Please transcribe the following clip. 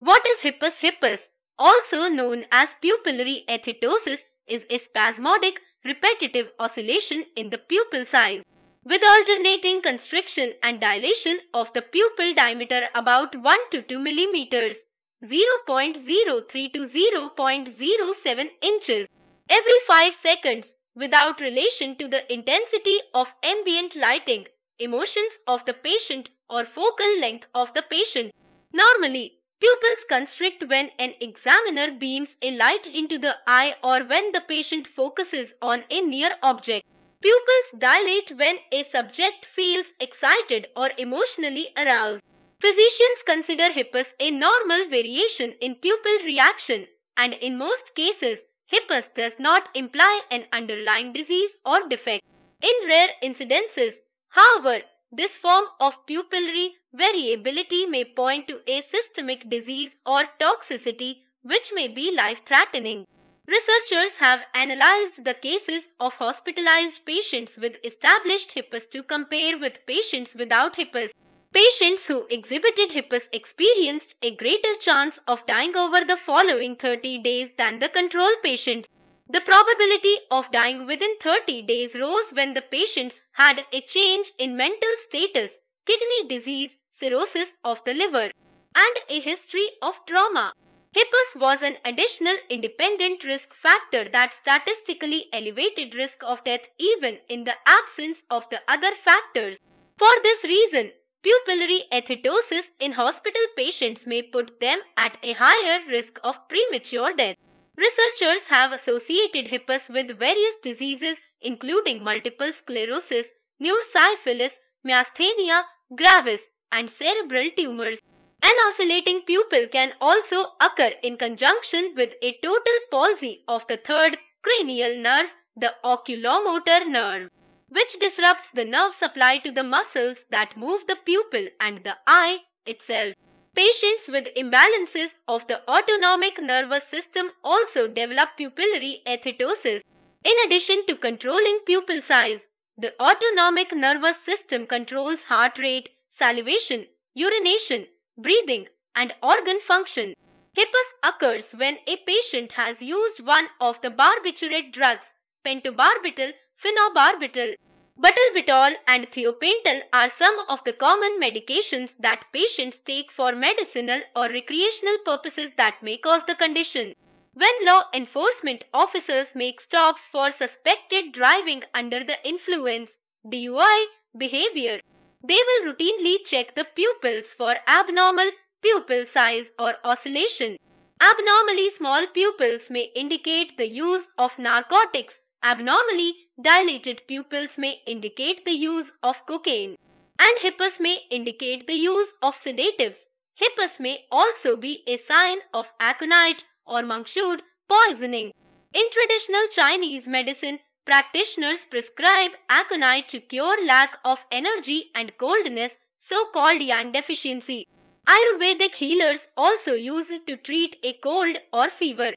What is hippus hippus, also known as pupillary athetosis, is a spasmodic, repetitive oscillation in the pupil size with alternating constriction and dilation of the pupil diameter about 1 to 2 millimeters, 0.03 to 0.07 inches every 5 seconds without relation to the intensity of ambient lighting, emotions of the patient or focal length of the patient. Normally, pupils constrict when an examiner beams a light into the eye or when the patient focuses on a near object. Pupils dilate when a subject feels excited or emotionally aroused. Physicians consider hippus a normal variation in pupil reaction and in most cases, hippus does not imply an underlying disease or defect. In rare incidences, however, this form of pupillary variability may point to a systemic disease or toxicity which may be life-threatening. Researchers have analyzed the cases of hospitalized patients with established hippus to compare with patients without hippus. Patients who exhibited hippus experienced a greater chance of dying over the following 30 days than the control patients. The probability of dying within 30 days rose when the patients had a change in mental status, kidney disease, cirrhosis of the liver, and a history of trauma. Hippus was an additional independent risk factor that statistically elevated risk of death even in the absence of the other factors. For this reason, pupillary athetosis in hospital patients may put them at a higher risk of premature death. Researchers have associated hippus with various diseases including multiple sclerosis, neurosyphilis, myasthenia gravis, and cerebral tumors. An oscillating pupil can also occur in conjunction with a total palsy of the third cranial nerve, the oculomotor nerve, which disrupts the nerve supply to the muscles that move the pupil and the eye itself. Patients with imbalances of the autonomic nervous system also develop pupillary athetosis. In addition to controlling pupil size, the autonomic nervous system controls heart rate, salivation, urination, breathing, and organ function. Hippus occurs when a patient has used one of the barbiturate drugs, pentobarbital, phenobarbital. Butalbital and thiopental are some of the common medications that patients take for medicinal or recreational purposes that may cause the condition. When law enforcement officers make stops for suspected driving under the influence DUI behavior, they will routinely check the pupils for abnormal pupil size or oscillation. Abnormally small pupils may indicate the use of narcotics. Abnormally dilated pupils may indicate the use of cocaine. And hippus may indicate the use of sedatives. Hippus may also be a sign of aconite or monkshood poisoning. In traditional Chinese medicine, Practitioners prescribe aconite to cure lack of energy and coldness, so-called yang deficiency. Ayurvedic healers also use it to treat a cold or fever.